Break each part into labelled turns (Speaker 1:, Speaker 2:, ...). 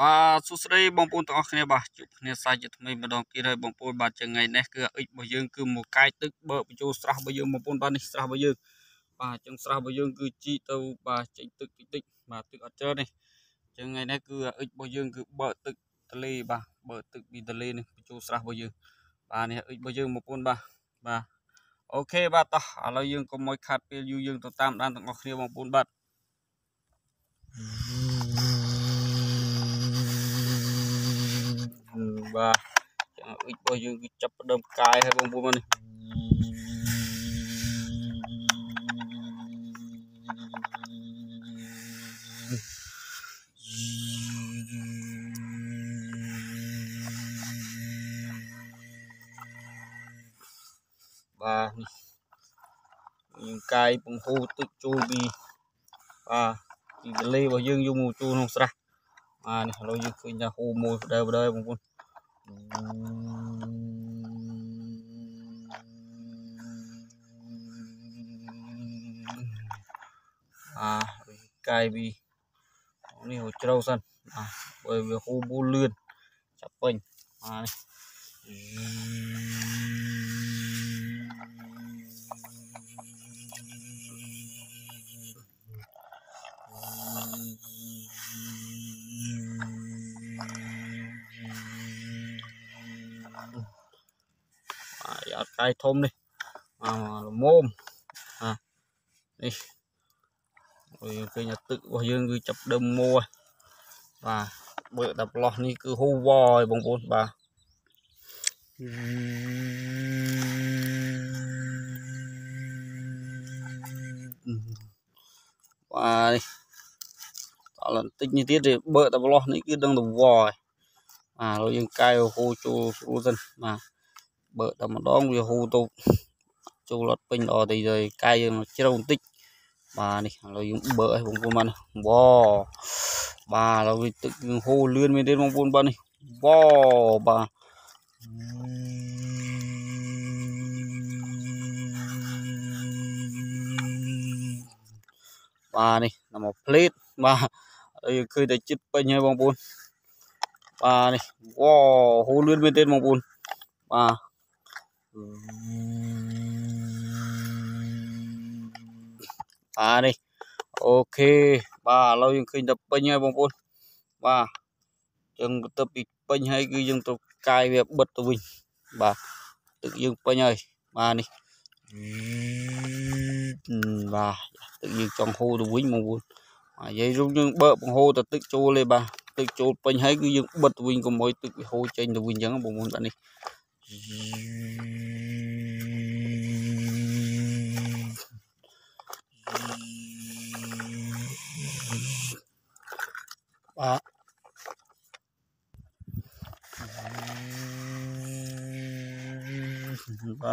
Speaker 1: បាទសួស្តីបងប្អូនទាំងអស់គ្នាបាទជួបគ្នាសាជាថ្មីម្ដងទៀតហើយបងប្អូនបាទចឹងថ្ងៃនេះគឺអ៊ិចរបស់យើងគឺមកកាយទឹកបើបញ្ចូលស្រះរបស់យើងបងប្អូនបាទនេះស្រះរបស់យើងបាទចឹងស្រះរបស់យើងគឺជីទៅបាទចេញទឹកតិចតិចបាទទឹកអត់ច្រើននេះចឹងថ្ងៃនេះគឺអ៊ិចរបស់យើងគឺបើទឹកទលេបាទបើទឹកពីទលេនេះបញ្ចូលស្រះរបស់យើងបាទនេះអ៊ិចរបស់យើងបងប្អូនបាទបាទអូខេបាទតោះឥឡូវយើងកុំមកខាត់ពេលយូរយើងទៅតាមដានទាំងអស់គ្នាបងប្អូនបាទ បាទចឹងអ៊ិចរបស់យើងគឺចាប់ផ្ដើមកាយហើយបងប្អូននេះបាទយើងកាយបង្ហូរទឹកចូលពីបាទពីទន្លេរបស់យើងយកមកចូលក្នុងស្រះបាទនេះឥឡូវយើងឃើញថាហូរមួយបដើបដើបងប្អូន អាកាយពីនេះហូរជ្រៅសិនបាទបើវាហូរ អត់កាយធំនេះអាល្មមអានេះយើងឃើញទឹករបស់យើងគឺចាប់ដើមមួបាទបើតែប្លោះនេះគឺហូរវហើយបងប្អូនបាទបាទនេះតឡបន្តិចនេះទៀតបើតែប្លោះនេះគឺដឹងទៅវហើយបាទហើយយើងកាយហូរចូលស្រួលសិនបាទ បើតែម្ដងវាហូរទៅចូលអត់ពេញល្អទេហើយកាយយើងជ្រៅបន្តិចបាទនេះឥឡូវយើងបើឲ្យបងប្អូនបានវ៉បាទឥឡូវវាទឹកយើងហូរលឿនមែនទេបងប្អូនបាទនេះវ៉បាទបាទនេះតាមមកផ្លេតបាទហើយយើងឃើញតែចិត្តពេញហើយបងប្អូនបាទនេះវ៉ហូរលឿនមែនទេបងប្អូនបាទ បាទនេះអូខេបាទឥឡូវយើងឃើញតែពេញហើយបងប្អូនបាទចឹងទៅពីពេញហើយគឺយើងទៅកាយវាបិទទៅវិញបាទទឹកយើងពេញហើយបាទនេះបាទទឹកយើងចង់ហូរទៅវិញបងប្អូននិយាយរួមយើងបើកបង្ហូរទៅទឹកចូលទេបាទទឹកចូលពេញហើយគឺយើងបិទវិញកុំឲ្យទឹកវាហូរចេញទៅវិញអញ្ចឹងបងប្អូនបាទនេះ បាទប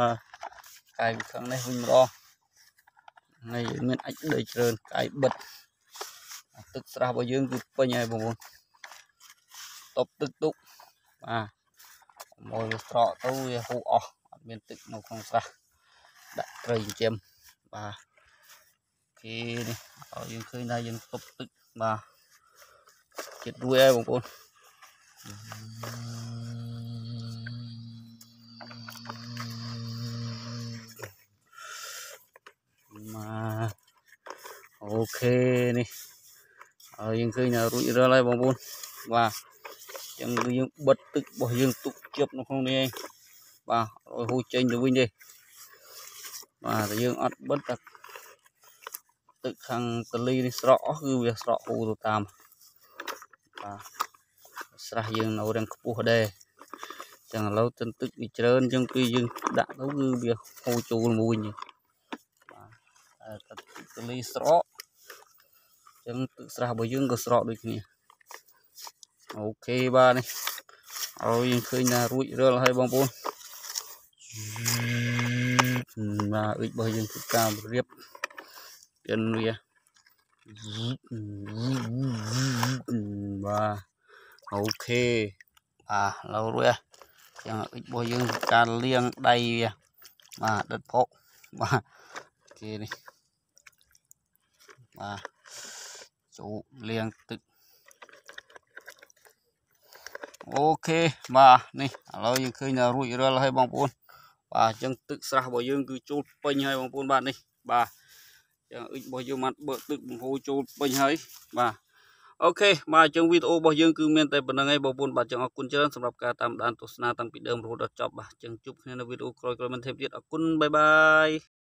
Speaker 1: ាទកាយខាងនេះវិញម្ដងហើយមានអាចដីច្រើនកាយបិទទឹកស្រះរបស់យើងគឺពេញហើយបងប្អូនតបទឹកទុកបាទ មកវាស្រកទៅវាហូរអស់អត់មានទឹកនៅក្នុងស្រះដាក់ត្រីចិញ្ចឹមបាទគេនេះឲ្យយើងឃើញថាយើងទប់ទឹកបាទចិត្តរួចហើយបងប្អូនមកអូខេនេះហើយយើងឃើញថារួចរាល់ហើយបងប្អូនបាទ ចឹងគឺយើងបិទទឹករបស់យើងទុកជាប់នៅក្នុងនេះឯងបាទឲ្យហូរចេញទៅវិញទេបាទតែយើងអត់បិទតែទឹកខាងតលីនេះស្រកអស់គឺវាស្រកហូរទៅតាមបាទស្រះយើងនៅរាងខ្ពស់ដែរចឹងឥឡូវទិនទឹកវាច្រើនចឹងគឺយើងដាក់ទៅគឺវាហូរចូលមួយវិញបាទតែតលីស្រកចឹងទឹកស្រះរបស់យើងក៏ស្រកដូចគ្នា អូខេបាទនេះឲ្យយើងឃើញថារួចរាល់ហើយបងប្អូនបាទអ៊ិចរបស់យើងគឺការរៀបពីវាបាទអូខេបាទឡូវរួចចឹងអ៊ិចរបស់យើងគឺការលាងដៃវាបាទដិតផុកបាទគេនេះបាទចូលលាងទឹក អូខេបាទនេះឥឡូវយើងឃើញរួចរាល់ហើយបងប្អូនបាទអញ្ចឹងទឹកស្រះរបស់យើងគឺចូលពេញហើយបងប្អូនបាទនេះបាទអញ្ចឹងអ៊ិចរបស់យើងបានបើកទឹកបង្ហូរចូលពេញហើយបាទ OK បាទអញ្ចឹងវីដេអូរបស់យើងគឺមានតែប៉ុណ្ណឹងឯងបងប្អូនបាទអញ្ចឹងអរគុណច្រើនសម្រាប់ការតាមដានទស្សនាតាំងពីដើមរហូតដល់ចប់បាទអញ្ចឹងជួបគ្នានៅវីដេអូក្រោយៗម្ដងទៀតអរគុណ bye bye